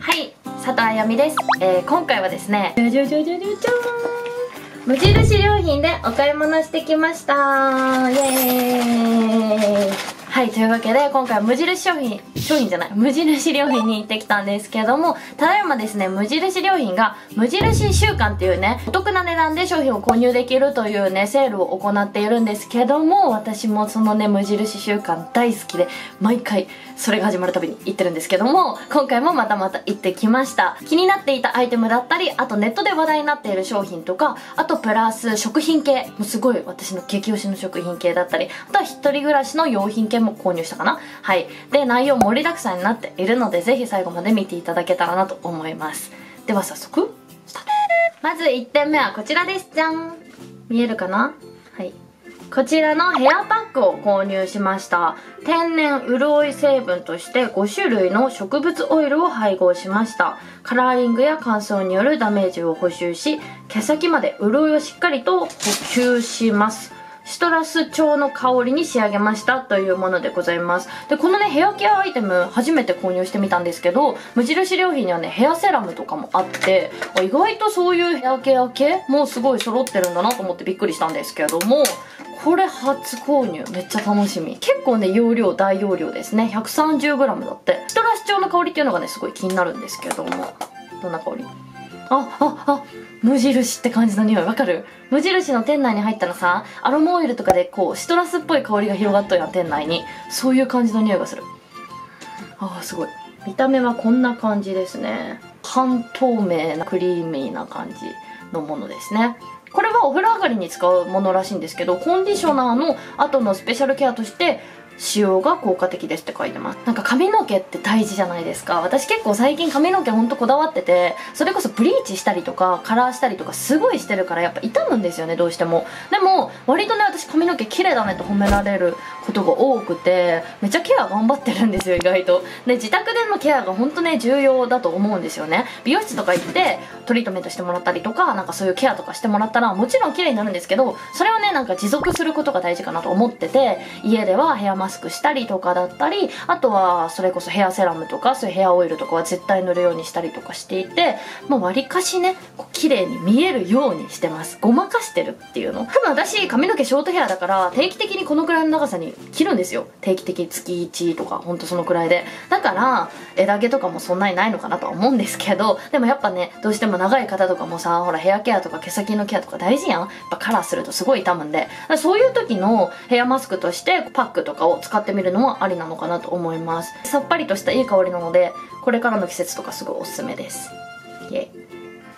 はい佐藤あやみです、えー、今回はですねじゃじゃじゃじゃじゃじゃん無印良品でお買い物してきました。イエーイ。はいというわけで今回無印商品商品じゃない無印良品に行ってきたんですけどもただいまですね無印良品が無印週間っていうねお得な値段で商品を購入できるというねセールを行っているんですけども私もそのね無印週間大好きで毎回それが始まるたびに行ってるんですけども今回もまたまた行ってきました。気になっていたアイテムだったりあとネットで話題になっている商品とかあとプラス食品系もうすごい私の激推しの食品系だったりあとは一人暮らしの用品系も購入したかな？はい。で内容盛りだくさんになっているのでぜひ最後まで見ていただけたらなと思います。では早速スタート。まず1点目はこちらです。じゃん。見えるかな？はい。こちらのヘアパックを購入しました。天然潤い成分として5種類の植物オイルを配合しました。カラーリングや乾燥によるダメージを補修し毛先まで潤いをしっかりと補給します。シトラス調の香りに仕上げましたというものでございます。でこのねヘアケアアイテム初めて購入してみたんですけど無印良品にはねヘアセラムとかもあって意外とそういうヘアケア系もすごい揃ってるんだなと思ってびっくりしたんですけどもこれ初購入。めっちゃ楽しみ。結構ね容量大容量ですね。130g だって。シトラス調の香りっていうのがねすごい気になるんですけども。どんな香り？あ、あ、あ、無印って感じの匂いわかる？無印の店内に入ったらさアロマオイルとかでこうシトラスっぽい香りが広がっとるやん店内に。そういう感じの匂いがする。あーすごい。見た目はこんな感じですね。半透明なクリーミーな感じのものですね。これはお風呂上がりに使うものらしいんですけどコンディショナーの後のスペシャルケアとして使用が効果的ですって書いてます。なんか髪の毛って大事じゃないですか。私結構最近髪の毛ほんとこだわっててそれこそブリーチしたりとかカラーしたりとかすごいしてるからやっぱ傷むんですよねどうしても。でも割とね私髪の毛綺麗だねと褒められることが多くてめっちゃケア頑張ってるんですよ意外と。で自宅でのケアが本当ね重要だと思うんですよね。美容室とか行ってトリートメントしてもらったりとかなんかそういうケアとかしてもらったらもちろん綺麗になるんですけどそれはねなんか持続することが大事かなと思ってて家ではヘアマススクしたりとかだったりあとはそれこそヘアセラムとかそういうヘアオイルとかは絶対塗るようにしたりとかしていてまあ割かしねこう綺麗に見えるようにしてます。ごまかしてるっていうの。多分私髪の毛ショートヘアだから定期的にこのくらいの長さに切るんですよ。定期的に月1とかほんとそのくらいで。だから枝毛とかもそんなにないのかなとは思うんですけどでもやっぱねどうしても長い方とかもさほらヘアケアとか毛先のケアとか大事やん。やっぱカラーするとすごい傷むんで。そういう時のヘアマスクとしてパックとかを使ってみるのもありなのかなと思います。さっぱりとしたいい香りなのでこれからの季節とかすごいおすすめです。イエイ。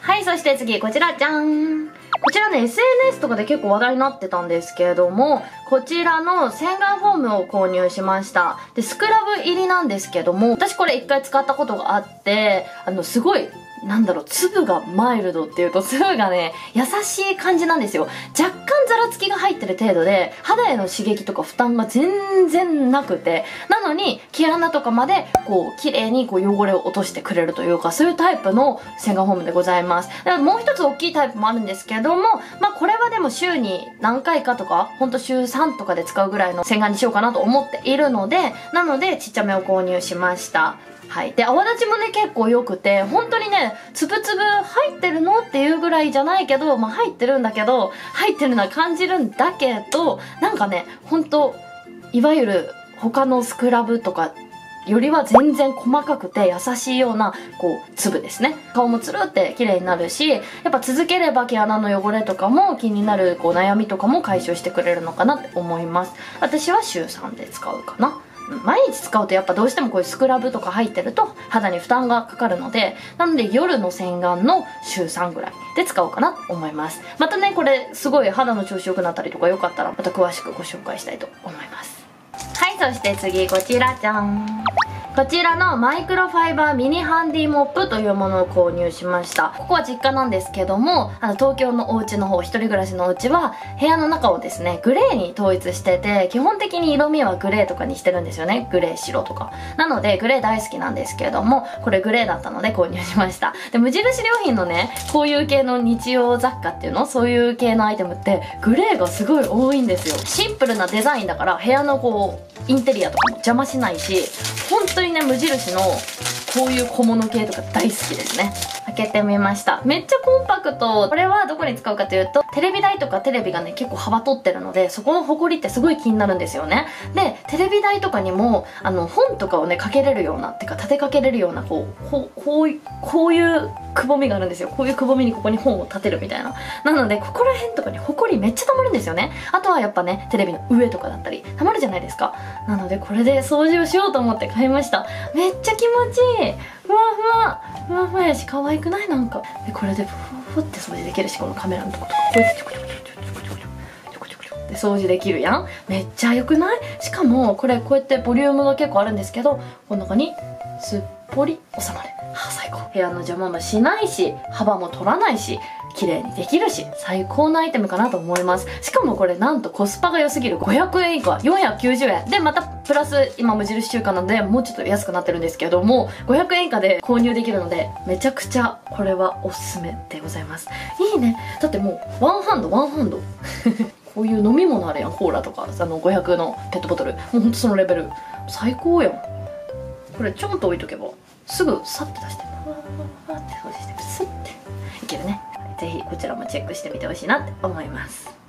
はいそして次こちらじゃん。こちらね SNS とかで結構話題になってたんですけれどもこちらの洗顔フォームを購入しました。でスクラブ入りなんですけども私これ一回使ったことがあってあのすごいなんだろう、粒がマイルドっていうと、粒がね、優しい感じなんですよ。若干ザラつきが入ってる程度で、肌への刺激とか負担が全然なくて、なのに、毛穴とかまで、こう、綺麗にこう汚れを落としてくれるというか、そういうタイプの洗顔フォームでございます。だからもう一つ大きいタイプもあるんですけども、まあこれはでも週に何回かとか、ほんと週3とかで使うぐらいの洗顔にしようかなと思っているので、なのでちっちゃめを購入しました。はい。で、泡立ちもね、結構良くて、本当にね、つぶつぶ入ってるのっていうぐらいじゃないけど、まあ入ってるんだけど、入ってるのは感じるんだけど、なんかね、本当いわゆる他のスクラブとかよりは全然細かくて優しいような、こう、粒ですね。顔もつるって綺麗になるし、やっぱ続ければ毛穴の汚れとかも気になる、こう、悩みとかも解消してくれるのかなって思います。私は週3で使うかな。毎日使うとやっぱどうしてもこういうスクラブとか入ってると肌に負担がかかるのでなので夜の洗顔の週3ぐらいで使おうかなと思います。またねこれすごい肌の調子良くなったりとかよかったらまた詳しくご紹介したいと思います。はいそして次こちらじゃん。こちらのマイクロファイバーミニハンディモップというものを購入しました。ここは実家なんですけどもあの東京のお家の方一人暮らしのお家は部屋の中をですねグレーに統一してて基本的に色味はグレーとかにしてるんですよね。グレー白とか。なのでグレー大好きなんですけれどもこれグレーだったので購入しました。で無印良品のねこういう系の日用雑貨っていうの？そういう系のアイテムってグレーがすごい多いんですよ。シンプルなデザインだから部屋のこうインテリアとかも邪魔しないし本当にね無印のこういう小物系とか大好きですね。開けてみました。めっちゃコンパクト。これはどこに使うかというとテレビ台とかテレビがね結構幅取ってるのでそこのホコリってすごい気になるんですよね。でテレビ台とかにもあの本とかをねかけれるようなってか立てかけれるようなこうこうこうこういうくぼみがあるんですよ。こういうくぼみにここに本を立てるみたいな。なのでここら辺とかにホコリめっちゃ溜まるんですよね。あとはやっぱねテレビの上とかだったり溜まるじゃないですか。なのでこれで掃除をしようと思って買いました。めっちゃ気持ちいい。ふわふわ。ふわふわやし可愛くない？なんか。でこれでふわふわって掃除できるしこのカメラのとことかこうやってちょこちょこって掃除できるやん？めっちゃ良くない？しかもこれこうやってボリュームが結構あるんですけどこの中にすっぽり収まる。はあ最高。部屋の邪魔もしないし幅も取らないし綺麗にできるし最高のアイテムかなと思います。しかもこれなんとコスパが良すぎる。500円以下。490円。でまたプラス今無印中華なのでもうちょっと安くなってるんですけども500円以下で購入できるのでめちゃくちゃこれはおすすめでございます。いいね。だってもうワンハンドワンハンド。こういう飲み物あるやんコーラとかあの500のペットボトル。もうほんとそのレベル。最高やん。これちょんと置いとけばすぐサッて出してふわふわって掃除してスッていけるね。ぜひこちらもチェックしてみてほしいなって思います。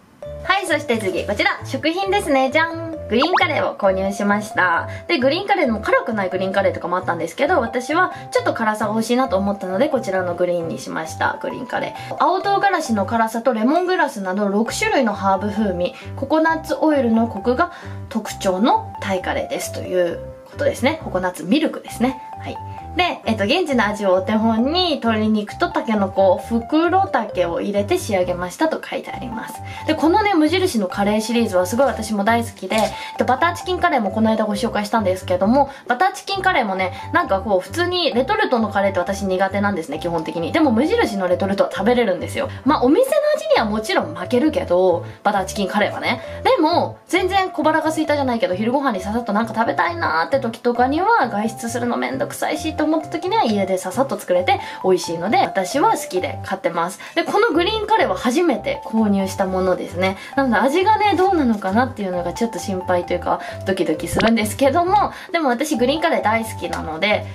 はいそして次こちら。食品ですねじゃん。グリーンカレーを購入しました。でグリーンカレーでも辛くないグリーンカレーとかもあったんですけど私はちょっと辛さが欲しいなと思ったのでこちらのグリーンにしました。グリーンカレー。青唐辛子の辛さとレモングラスなど6種類のハーブ風味。ココナッツオイルのコクが特徴のタイカレーです。ということですね。ココナッツミルクですね。はい。で、えっと、現地の味をお手本に鶏肉とタケノコ、袋竹を入れて仕上げましたと書いてあります。で、このね、無印のカレーシリーズはすごい私も大好きで、バターチキンカレーもこの間ご紹介したんですけども、バターチキンカレーもね、なんかこう、普通にレトルトのカレーって私苦手なんですね、基本的に。でも無印のレトルトは食べれるんですよ。まあ、お店の味にはもちろん負けるけど、バターチキンカレーはね。でも、全然小腹が空いたじゃないけど、昼ご飯にささっとなんか食べたいなーって時とかには、外出するのめんどくさいしと思った時には家でささっと作れて美味しいので私は好きで買ってますでこのグリーンカレーは初めて購入したものですねなので味がねどうなのかなっていうのがちょっと心配というかドキドキするんですけどもでも私グリーンカレー大好きなので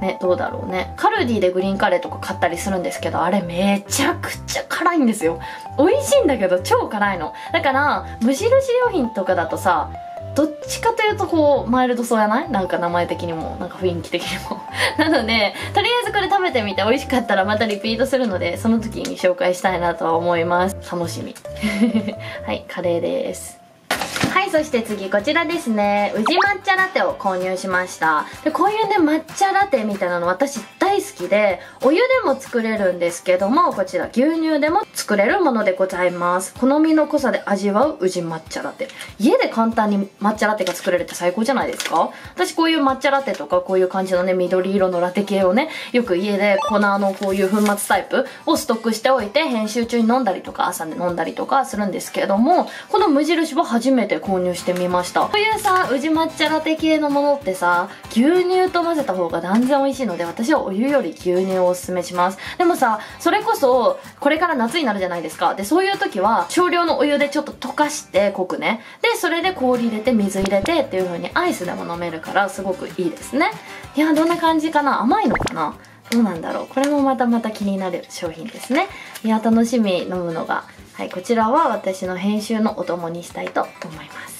ね、どうだろうね。カルディでグリーンカレーとか買ったりするんですけど、あれめちゃくちゃ辛いんですよ。美味しいんだけど超辛いの。だから、無印良品とかだとさ、どっちかというとこうマイルドそうやない？なんか名前的にも。なんか雰囲気的にも。なのでとりあえずこれ食べてみて美味しかったらまたリピートするのでその時に紹介したいなとは思います。楽しみ。はいカレーです。はいそして次こちらですね。宇治抹茶ラテを購入しました。でこういうね抹茶ラテみたいなの私大好きでお湯でも作れるんですけどもこちら牛乳でも作れるものでございます。好みの濃さで味わう宇治抹茶ラテ。家で簡単に抹茶ラテが作れるって最高じゃないですか？私こういう抹茶ラテとかこういう感じのね緑色のラテ系をねよく家で粉のこういう粉末タイプをストックしておいて編集中に飲んだりとか朝で飲んだりとかするんですけどもこの無印は初めて購入してみました。こういうさ宇治抹茶ラテ系のものってさ牛乳と混ぜた方が断然美味しいので私はお湯より牛乳をおすすめします。でもさそれこそこれから夏になるじゃないですか。でそういう時は少量のお湯でちょっと溶かして濃くね。でそれで氷入れて水入れてっていう風にアイスでも飲めるからすごくいいですね。いやどんな感じかな？甘いのかな？どうなんだろう？これもまたまた気になる商品ですね。いや楽しみ。飲むのが。はいこちらは私の編集のお供にしたいと思います。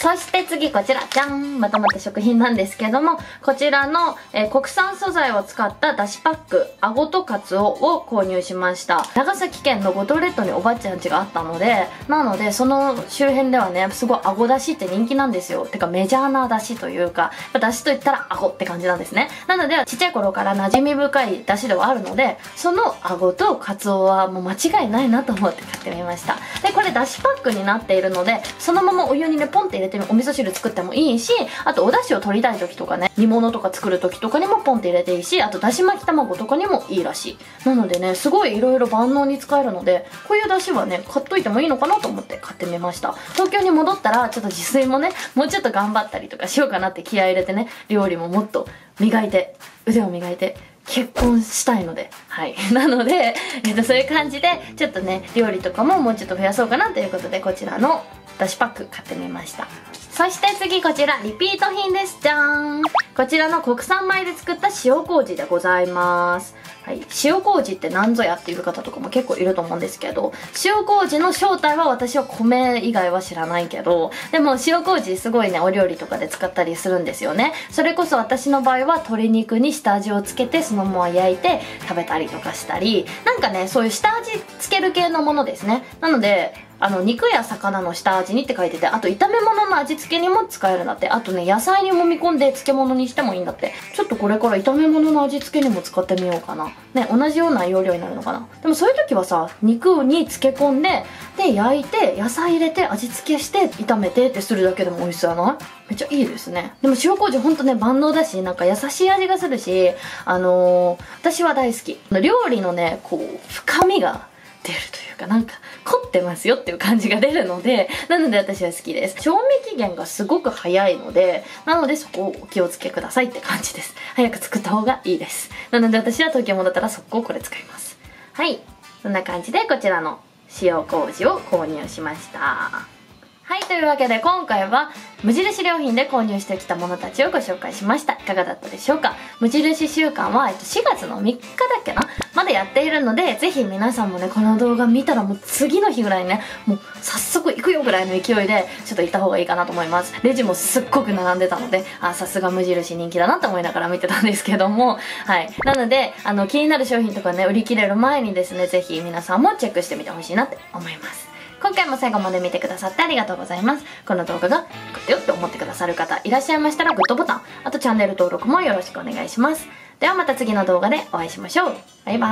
そして次こちら、じゃんまたまた食品なんですけども、こちらの、えー国産素材を使っただしパック、あごとかつおを購入しました。長崎県の五島列島におばあちゃん家があったので、なのでその周辺ではね、すごいあごだしって人気なんですよ。てかメジャーなだしというか、だしと言ったらあごって感じなんですね。なので、ちっちゃい頃から馴染み深いだしではあるので、そのあごとかつおはもう間違いないなと思って買ってみました。で、これだしパックになっているので、そのままお湯にね、ポンって入れてお味噌汁作ってもいいし、あとお出汁を取りたい時とかね、煮物とか作る時とかにもポンって入れていいし、あとだし巻き卵とかにもいいらしい。なのでね、すごい色々万能に使えるので、こういうだしはね、買っといてもいいのかなと思って買ってみました。東京に戻ったら、ちょっと自炊もね、もうちょっと頑張ったりとかしようかなって気合入れてね、料理ももっと磨いて、腕を磨いて、結婚したいので、はい。なので、えっと、そういう感じで、ちょっとね、料理とかももうちょっと増やそうかなということで、こちらのだしパック買ってみました。そして次こちらリピート品です。じゃーん。こちらの国産米で作った塩麹でございます。はい、塩麹って何ぞやっていう方とかも結構いると思うんですけど塩麹の正体は私は米以外は知らないけどでも塩麹すごいねお料理とかで使ったりするんですよね。それこそ私の場合は鶏肉に下味をつけてそのまま焼いて食べたりとかしたりなんかねそういう下味つける系のものですね。なのであの肉や魚の下味にって書いててあと炒め物の味付けにも使えるんだって。あとね野菜に揉み込んで漬物にしてもいいんだって。ちょっとこれから炒め物の味付けにも使ってみようかな。ね同じような要領になるのかな。でもそういう時はさ肉に漬け込んでで焼いて野菜入れて味付けして炒めてってするだけでも美味しそうやない？めっちゃいいですね。でも塩麹ほんとね万能だしなんか優しい味がするしあのー、私は大好き。料理のねこう深みが出るというかなんか凝ってますよっていう感じが出るのでなので私は好きです。賞味期限がすごく早いのでなのでそこをお気をつけくださいって感じです。早く作った方がいいです。なので私は東京戻ったら速攻これ使います。はい。そんな感じでこちらの塩麹を購入しました。はい。というわけで今回は無印良品で購入してきたものたちをご紹介しました。いかがだったでしょうか？無印週間は、えっと、4月の3日だっけな？までやっているのでぜひ皆さんもねこの動画見たらもう次の日ぐらいにねもう早速行くよぐらいの勢いでちょっと行った方がいいかなと思いますレジもすっごく並んでたのであさすが無印人気だなと思いながら見てたんですけどもはいなのであの気になる商品とかね売り切れる前にですねぜひ皆さんもチェックしてみてほしいなって思います今回も最後まで見てくださってありがとうございます。この動画がグッドよって思ってくださる方いらっしゃいましたらグッドボタン、あとチャンネル登録もよろしくお願いします。ではまた次の動画でお会いしましょう。バイバ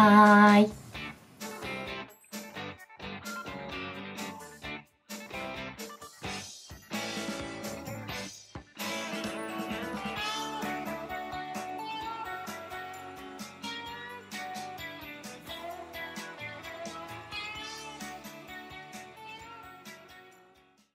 ーイ。